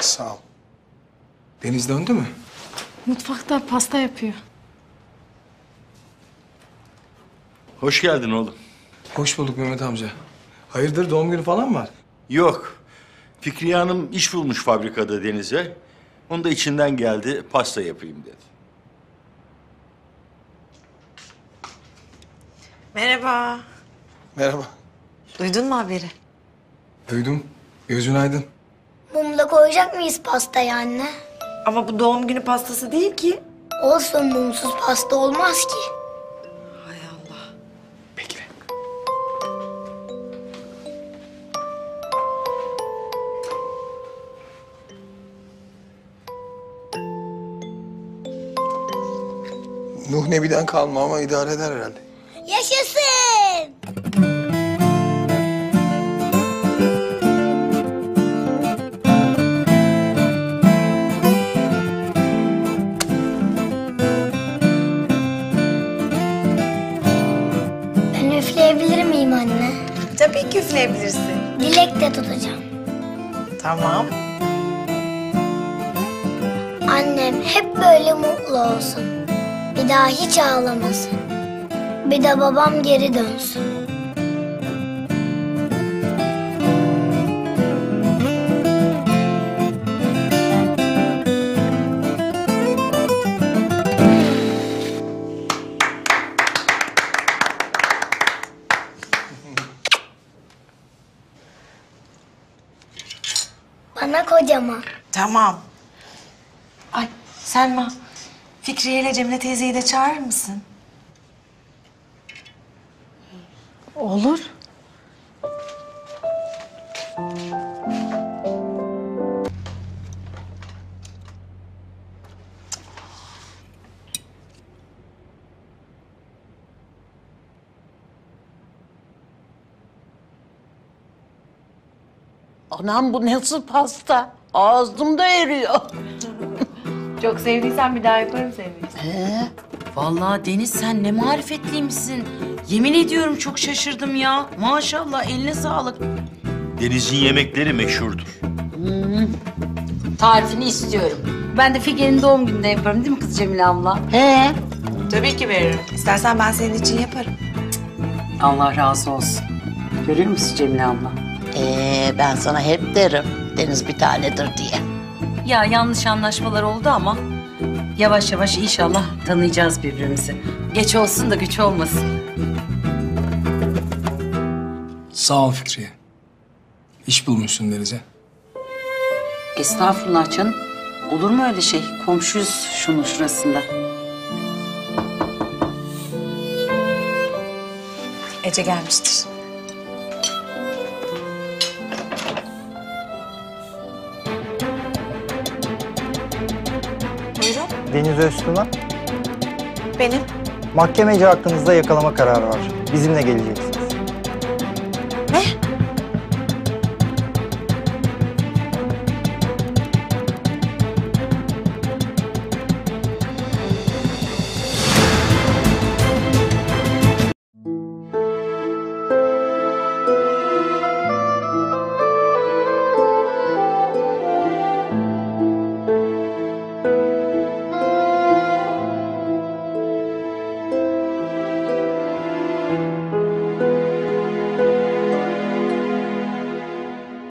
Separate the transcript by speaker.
Speaker 1: Sağ ol. Deniz döndü mü?
Speaker 2: Mutfakta pasta yapıyor.
Speaker 3: Hoş geldin oğlum.
Speaker 1: Hoş bulduk Mehmet amca. Hayırdır doğum günü falan mı var?
Speaker 3: Yok. Fikriye Hanım iş bulmuş fabrikada Deniz'e. Onun da içinden geldi, pasta yapayım dedi.
Speaker 4: Merhaba.
Speaker 1: Merhaba.
Speaker 4: Duydun mu haberi?
Speaker 1: Duydum. Gözün aydın.
Speaker 5: Mumda koyacak mıyız pastayı anne?
Speaker 4: Ama bu doğum günü pastası değil ki.
Speaker 5: Olsun mumsuz pasta olmaz ki.
Speaker 4: Hay Allah.
Speaker 1: Bekle. Nuh Nebi'den kalma ama idare eder herhalde.
Speaker 5: Yaşasın!
Speaker 4: Tabii ki üfleyebilirsin.
Speaker 5: Dilek de tutacağım.
Speaker 4: Tamam.
Speaker 5: Annem hep böyle mutlu olsun. Bir daha hiç ağlamasın. Bir de babam geri dönsün. Bana kocaman.
Speaker 4: Tamam. Ay Selma. Fikriye ile Cemile teyzeyi de çağırır mısın?
Speaker 2: Olur.
Speaker 6: Anam bu nasıl pasta? Ağzımda eriyor.
Speaker 7: Çok sevdiysen bir daha yaparım senin için.
Speaker 6: He?
Speaker 8: Vallahi Deniz sen ne marifetliymişsin. Yemin ediyorum çok şaşırdım ya. Maşallah eline sağlık.
Speaker 3: Deniz'in yemekleri meşhurdur.
Speaker 6: Tarifini istiyorum.
Speaker 8: Ben de Figen'in doğum gününde yaparım değil mi kız Cemile abla?
Speaker 6: He?
Speaker 4: Tabii ki veririm. İstersen ben senin için yaparım.
Speaker 8: Allah razı olsun. Görüyor musun Cemile abla?
Speaker 6: Ee, ben sana hep derim. Deniz bir tanedir diye.
Speaker 8: Ya yanlış anlaşmalar oldu ama yavaş yavaş inşallah tanıyacağız birbirimizi. Geç olsun da güç olmasın.
Speaker 1: Sağ ol Fikriye. İş bulmuşsun Deniz'e.
Speaker 8: Estağfurullah canım. Olur mu öyle şey? Komşuyuz şunun şurasında.
Speaker 4: Ece gelmiştir.
Speaker 9: Deniz Öztürk'ün
Speaker 4: Benim.
Speaker 9: mahkemeci hakkınızda yakalama kararı var. Bizimle geleceksiniz.